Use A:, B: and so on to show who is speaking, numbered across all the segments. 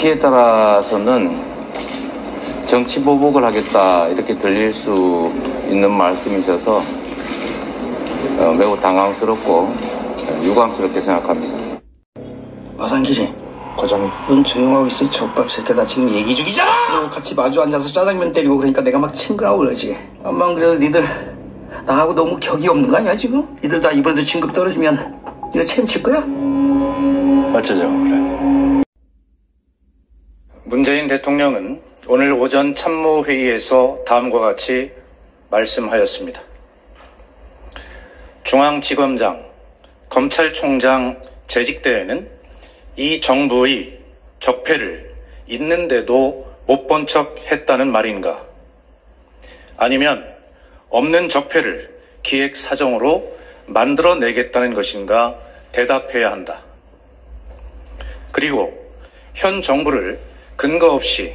A: 듣기에 따라서는 정치 보복을 하겠다 이렇게 들릴 수 있는 말씀이셔서 어, 매우 당황스럽고 유감스럽게 생각합니다.
B: 마산길이 과장님 넌 조용하고 있어 이 족밥 새끼야 나 지금 얘기 중이잖아 그리고 같이 마주 앉아서 짜장면 때리고 그러니까 내가 막 친근하고 그러지 엄마는 그래도 니들 나하고 너무 격이 없는 거 아니야 지금? 니들 다 이번에도 진급 떨어지면 이거 책임질 거야?
C: 어쩌자고 그래.
D: 문재인 대통령은 오늘 오전 참모회의에서 다음과 같이 말씀하였습니다. 중앙지검장, 검찰총장 재직대에는 이 정부의 적폐를 있는데도 못 본 척 했다는 말인가? 아니면 없는 적폐를 기획사정으로 만들어내겠다는 것인가 대답해야 한다. 그리고 현 정부를 근거 없이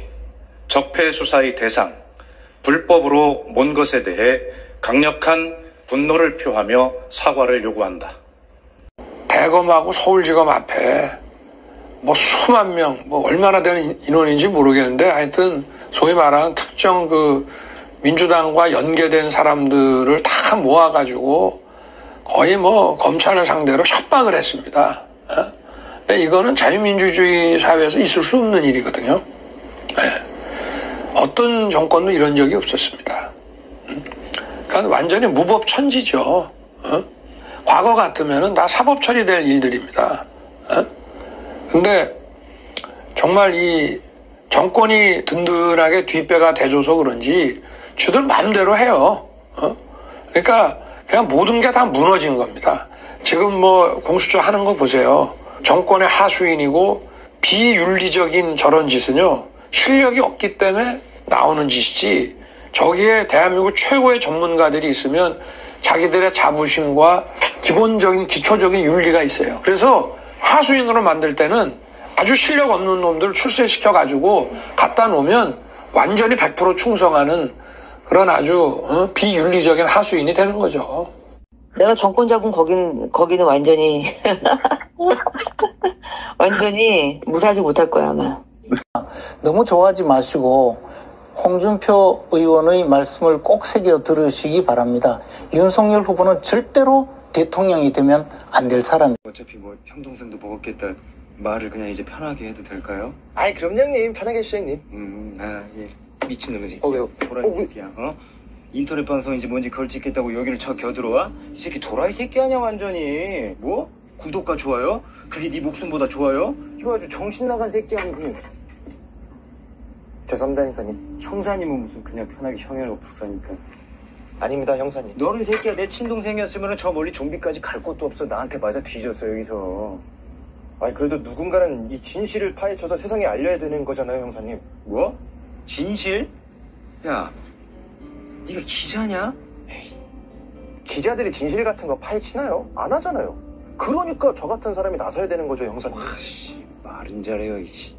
D: 적폐 수사의 대상, 불법으로 몬 것에 대해 강력한 분노를 표하며 사과를 요구한다.
E: 대검하고 서울지검 앞에 뭐 수만 명, 뭐 얼마나 되는 인원인지 모르겠는데 하여튼 소위 말하는 특정 그 민주당과 연계된 사람들을 다 모아가지고 거의 뭐 검찰을 상대로 협박을 했습니다. 어? 근데 이거는 자유민주주의 사회에서 있을 수 없는 일이거든요. 예. 어떤 정권도 이런 적이 없었습니다. 음? 그러니까 완전히 무법천지죠. 어? 과거 같으면은 다 사법 처리될 일들입니다. 어? 근데 정말 이 정권이 든든하게 뒷배가 돼줘서 그런지 주들 마음대로 해요. 어? 그러니까 그냥 모든 게 다 무너진 겁니다. 지금 뭐 공수처 하는 거 보세요. 정권의 하수인이고 비윤리적인 저런 짓은요. 실력이 없기 때문에 나오는 짓이지 저기에 대한민국 최고의 전문가들이 있으면 자기들의 자부심과 기본적인 기초적인 윤리가 있어요. 그래서 하수인으로 만들 때는 아주 실력 없는 놈들 출세시켜 가지고 갖다 놓으면 완전히 100% 충성하는 그런 아주 어? 비윤리적인 하수인이 되는 거죠.
F: 내가 정권 잡은 거긴 거기는 완전히 완전히 무사하지 못할 거야 아마.
G: 너무 좋아하지 마시고 홍준표 의원의 말씀을 꼭 새겨 들으시기 바랍니다. 윤석열 후보는 절대로 대통령이 되면 안 될 사람입니다.
C: 어차피 뭐 형 동생도 먹었겠다. 말을 그냥 이제 편하게 해도 될까요?
H: 아이 그럼요 형님 편하게 해주세요 형님
C: 음, 아, 예. 미친놈의 새끼.
H: 어, 왜요?
C: 도라이
H: 어, 왜?
C: 새끼야, 어? 인터넷 방송인지 뭔지 그걸 찍겠다고 여기를 쳐 겨들어와? 이 새끼 도라이 새끼 아니야, 완전히. 뭐? 구독과 좋아요? 그게 네 목숨보다 좋아요? 이거 아주 정신 나간 새끼 아니고.
H: 죄송합니다 형사님
C: 형사님은 무슨 그냥 편하게 형이라고 부르니까.
H: 아닙니다 형사님
C: 너는 이 새끼야 내 친동생이었으면 저 멀리 좀비까지 갈 곳도 없어. 나한테 맞아 뒤졌어, 여기서.
H: 아니 그래도 누군가는 이 진실을 파헤쳐서 세상에 알려야 되는 거잖아요 형사님
C: 뭐? 진실? 야, 네가 기자냐?
H: 기자들이 진실 같은 거 파헤치나요? 안 하잖아요 그러니까 저 같은 사람이 나서야 되는 거죠, 영사님.
C: 아씨, 말은 잘해요, 이씨.